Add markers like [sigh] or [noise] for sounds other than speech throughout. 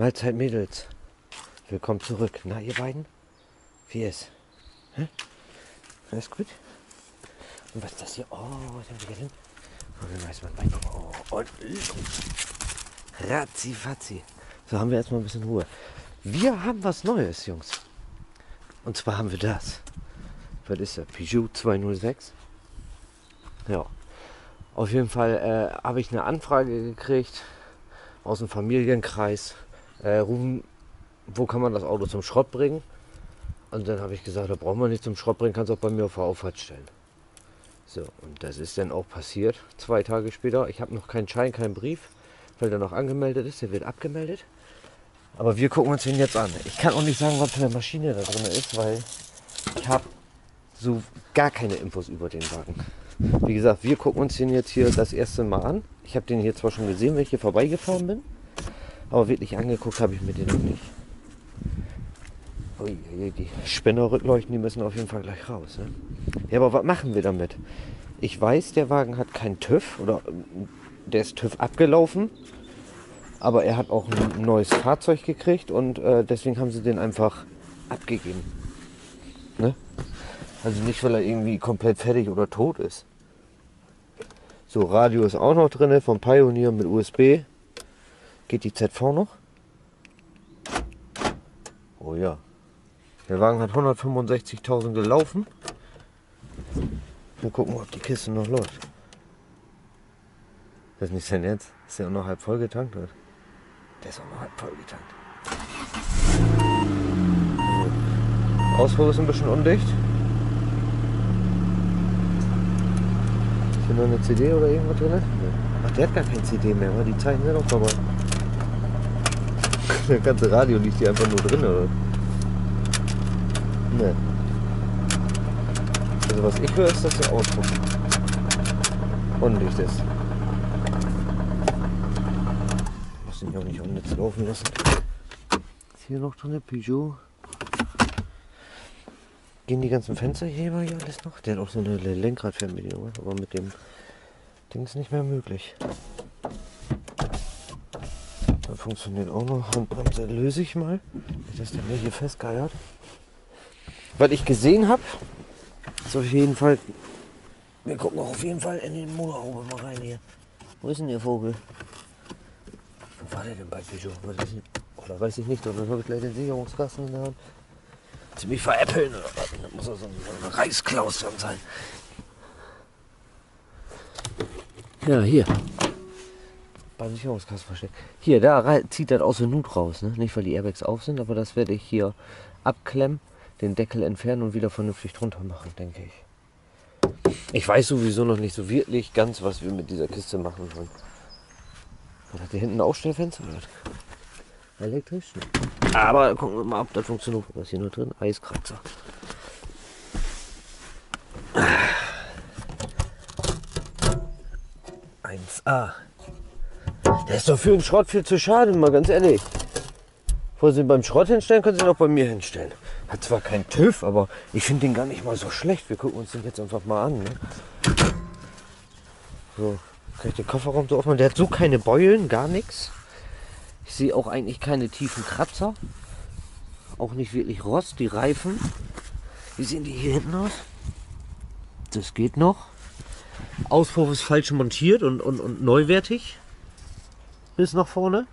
Mahlzeit Mädels. Willkommen zurück. Na, ihr beiden? Wie ist? Hä? Alles gut? Und was ist das hier? Oh, was haben wir denn? Oh, dann weiß man weit. Oh, und Ratzi fatzi. So haben wir erstmal ein bisschen Ruhe. Wir haben was Neues, Jungs. Und zwar haben wir das. Was ist der? Peugeot 206. Ja. Auf jeden Fall äh, habe ich eine Anfrage gekriegt aus dem Familienkreis. Äh, Ruben, wo kann man das Auto zum Schrott bringen? Und dann habe ich gesagt, da braucht man nicht zum Schrott bringen, kannst auch bei mir auf der Auffahrt stellen. So, und das ist dann auch passiert, zwei Tage später. Ich habe noch keinen Schein, keinen Brief, weil der noch angemeldet ist. Der wird abgemeldet. Aber wir gucken uns den jetzt an. Ich kann auch nicht sagen, was für eine Maschine da drin ist, weil ich habe so gar keine Infos über den Wagen. Wie gesagt, wir gucken uns den jetzt hier das erste Mal an. Ich habe den hier zwar schon gesehen, wenn ich hier vorbeigefahren bin, aber wirklich angeguckt habe ich mir den noch nicht. Ui, die Spännerrückleuchten, die müssen auf jeden Fall gleich raus. Ne? Ja, aber was machen wir damit? Ich weiß, der Wagen hat keinen TÜV oder der ist TÜV abgelaufen, aber er hat auch ein neues Fahrzeug gekriegt und äh, deswegen haben sie den einfach abgegeben. Ne? Also nicht, weil er irgendwie komplett fertig oder tot ist. So, Radio ist auch noch drin, vom Pioneer mit USB. Geht die ZV noch? Oh ja. Der Wagen hat 165.000 gelaufen. Mal gucken, ob die Kiste noch läuft. Das ist nicht sein Ernst? Ist der auch noch halb voll getankt? Oder? Der ist auch noch halb voll getankt. Ausfuhr ist ein bisschen undicht. Ist hier noch eine CD oder irgendwas drin? Ach, der hat gar kein CD mehr, aber die zeichnen ja noch vorbei. Das ganze Radio liegt hier einfach nur drin, oder? Ne. Also was ich höre, ist, dass der Ausdruck undicht ist. Muss ihn auch nicht unnütz laufen lassen. Ist hier noch drin, Peugeot. Gehen die ganzen Fensterheber hier alles noch? Der hat auch so eine Lenkradfernbedienung, aber mit dem Ding ist nicht mehr möglich. Da funktioniert auch noch. Handbremse löse ich mal. Dass der mir hier festgeiert. Was ich gesehen habe, ist auf jeden Fall. Wir gucken auch auf jeden Fall in den Motorhaube mal rein hier. Wo ist denn der Vogel? Wo war der denn bei Peugeot? Weiß ich nicht. Oder weiß ich nicht, oder habe ich gleich den Sicherungskasten in der Hand. Ziemlich veräppeln was? Das muss doch so ein Reißklaus sein. Ja, hier. Beim Sicherungskasten versteckt. Hier, da rei- zieht das aus der Nut raus. Ne? Nicht, weil die Airbags auf sind, aber das werde ich hier abklemmen, den Deckel entfernen und wieder vernünftig drunter machen, denke ich. Ich weiß sowieso noch nicht so wirklich ganz, was wir mit dieser Kiste machen wollen. Hat hier hinten Ausstellfenster? Oder was? Elektrisch? Aber gucken wir mal, ob das funktioniert. Was hier nur drin? Eiskratzer. 1A. Der ist doch für den Schrott viel zu schade, mal ganz ehrlich. Bevor Sie beim Schrott hinstellen, können Sie ihn auch bei mir hinstellen. Hat zwar keinen TÜV, aber ich finde den gar nicht mal so schlecht. Wir gucken uns den jetzt einfach mal an. Ne? So, kann ich den Kofferraum so aufmachen? Der hat so keine Beulen, gar nichts. Ich sehe auch eigentlich keine tiefen Kratzer. Auch nicht wirklich Rost. Die Reifen. Wie sehen die hier hinten aus? Das geht noch. Auspuff ist falsch montiert und, und, und neuwertig. Bis nach vorne.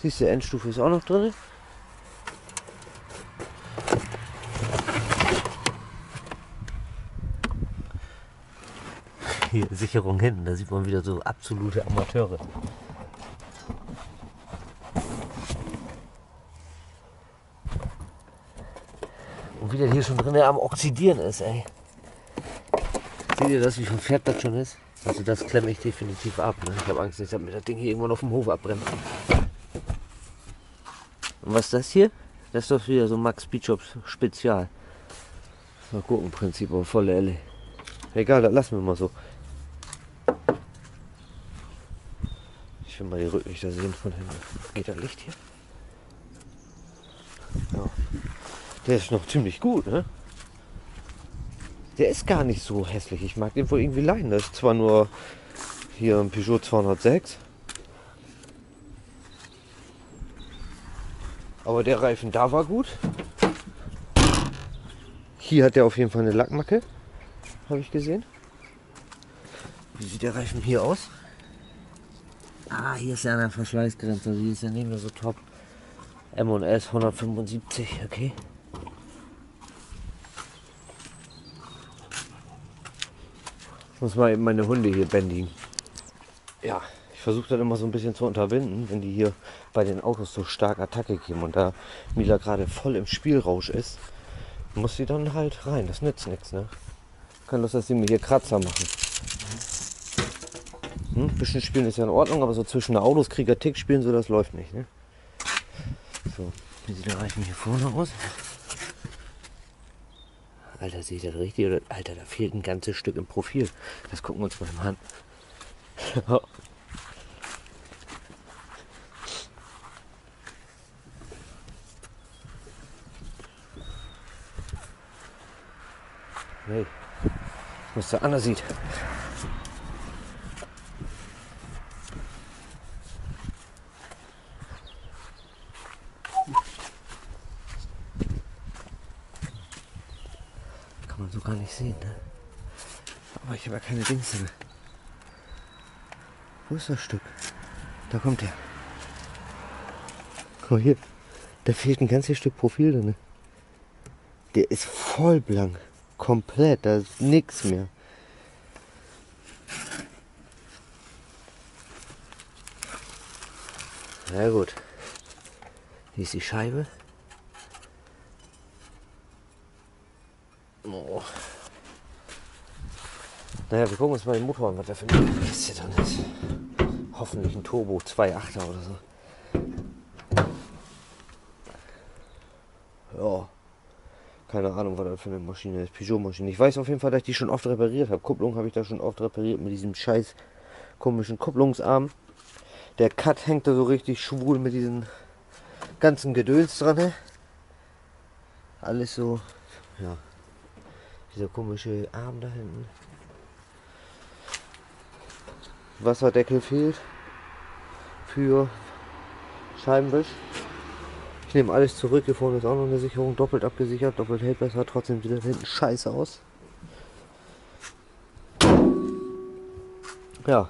Siehst du, Endstufe ist auch noch drin. Hier, Sicherung hinten, da sieht man wieder so absolute Amateure. Und wie der hier schon drin am Oxidieren ist, ey. Ihr das, wie verfärbt das schon ist? Also das klemme ich definitiv ab. Ne? Ich habe Angst, dass mir das Ding hier irgendwann auf dem Hof abbrennt. Und was ist das hier? Das ist doch wieder so Max Beachop Spezial. Mal gucken, Prinzip, aber volle Elle. Egal, das lassen wir mal so. Ich will mal die Rücklichter sehen von hinten. Geht da Licht hier? Ja. Der ist noch ziemlich gut, ne? Der ist gar nicht so hässlich. Ich mag den wohl irgendwie leiden. Das ist zwar nur hier ein Peugeot 206. Aber der Reifen da war gut. Hier hat der auf jeden Fall eine Lackmacke. Habe ich gesehen. Wie sieht der Reifen hier aus? Ah, hier ist ja eine Verschleißgrenze. Also ist ja nicht mehr so top. M&S 175, okay. Muss mal eben meine Hunde hier bändigen. Ja, ich versuche das immer so ein bisschen zu unterbinden, wenn die hier bei den Autos so stark Attacke geben und da Mila gerade voll im Spielrausch ist, muss sie dann halt rein. Das nützt nichts, ne? Kann das, dass sie mir hier Kratzer machen. Hm? Bisschen spielen ist ja in Ordnung, aber so zwischen Autos, Krieger, Tick spielen, so das läuft nicht, ne? So, wie sieht der Reifen hier vorne aus? Alter, sehe ich das richtig? Oder, Alter, da fehlt ein ganzes Stück im Profil. Das gucken wir uns mal an. muss [laughs] der Anna sieht. Kann man so gar nicht sehen, ne? Aber ich habe ja keine Dings drin. Wo ist das Stück? Da kommt er. Guck mal hier. Da fehlt ein ganzes Stück Profil drin. Der ist voll blank. Komplett. Da ist nichts mehr. Na gut. Hier ist die Scheibe. Oh. Naja, wir gucken uns mal den Motor an, was der für ein Kiste drin ist. Hoffentlich ein Turbo 2.8er oder so. Ja. Keine Ahnung, was das für eine Maschine ist. Peugeot-Maschine. Ich weiß auf jeden Fall, dass ich die schon oft repariert habe. Kupplung habe ich da schon oft repariert mit diesem scheiß komischen Kupplungsarm. Der Cut hängt da so richtig schwul mit diesen ganzen Gedöns dran. Alles so, ja. Dieser komische Arm da hinten. Wasserdeckel fehlt für Scheibenwisch. Ich nehme alles zurück. Hier vorne ist auch noch eine Sicherung doppelt abgesichert. Doppelt hält besser. Trotzdem sieht das hinten scheiße aus. Ja.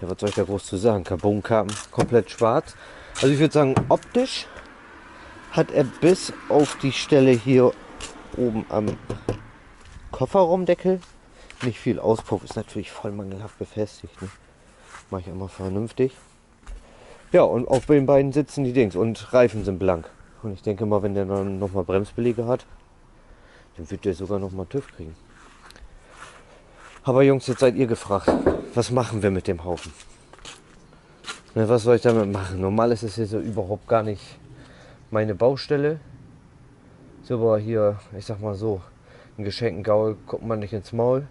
Ja, was soll ich da groß zu sagen? Carbonkarten komplett schwarz. Also ich würde sagen, optisch hat er bis auf die Stelle hier oben am Kofferraumdeckel nicht viel Auspuff. Ist natürlich voll mangelhaft befestigt. Ne? Mache ich immer vernünftig. Ja, und auf den beiden sitzen die Dings und Reifen sind blank. Und ich denke mal, wenn der dann nochmal Bremsbelege hat, dann wird der sogar nochmal TÜV kriegen. Aber Jungs, jetzt seid ihr gefragt, was machen wir mit dem Haufen? Na, was soll ich damit machen? Normal ist es hier so überhaupt gar nicht meine Baustelle. So, aber hier, ich sag mal so, ein geschenkten Gaul kommt man nicht ins Maul.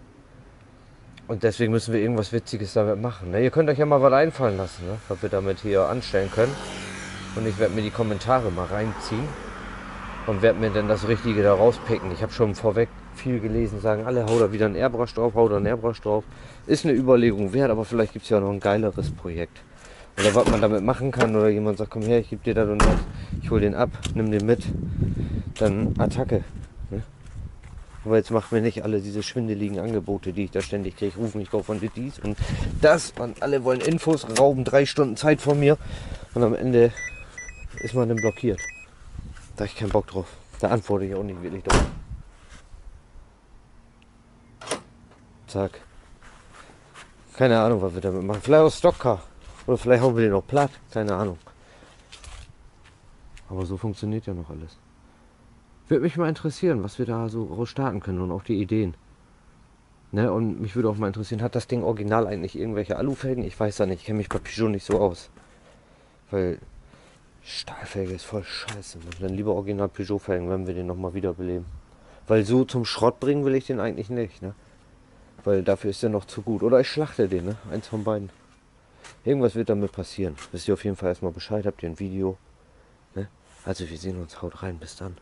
Und deswegen müssen wir irgendwas Witziges damit machen. Ne? Ihr könnt euch ja mal was einfallen lassen, ne? was wir damit hier anstellen können. Und ich werde mir die Kommentare mal reinziehen und werde mir dann das Richtige da rauspicken. Ich habe schon vorweg viel gelesen, sagen alle, hau da wieder einen Airbrush drauf, hau da einen Airbrush drauf. Ist eine Überlegung wert, aber vielleicht gibt es ja noch ein geileres Projekt. Oder was man damit machen kann, oder jemand sagt, komm her, ich gebe dir das und das, ich hole den ab, nimm den mit, dann Attacke. Aber jetzt macht mir nicht alle diese schwindeligen Angebote, die ich da ständig kriege, rufen mich drauf und dies und das und alle wollen Infos, rauben drei Stunden Zeit von mir und am Ende ist man dann blockiert. Da habe ich keinen Bock drauf. Da antworte ich auch nicht wirklich drauf. Zack. Keine Ahnung, was wir damit machen. Vielleicht aus Stockcar. Oder vielleicht hauen wir den auch platt. Keine Ahnung. Aber so funktioniert ja noch alles. Würde mich mal interessieren, was wir da so starten können und auch die Ideen. Ne, und mich würde auch mal interessieren, hat das Ding original eigentlich irgendwelche Alufelgen? Ich weiß ja nicht, ich kenne mich bei Peugeot nicht so aus. Weil Stahlfelge ist voll scheiße. Dann lieber original Peugeot-Felgen, wenn wir den nochmal wiederbeleben. Weil so zum Schrott bringen will ich den eigentlich nicht, ne? Weil dafür ist er noch zu gut. Oder ich schlachte den, ne? Eins von beiden. Irgendwas wird damit passieren. Wisst ihr auf jeden Fall erstmal Bescheid, habt ihr ein Video. Ne? Also wir sehen uns, haut rein, bis dann.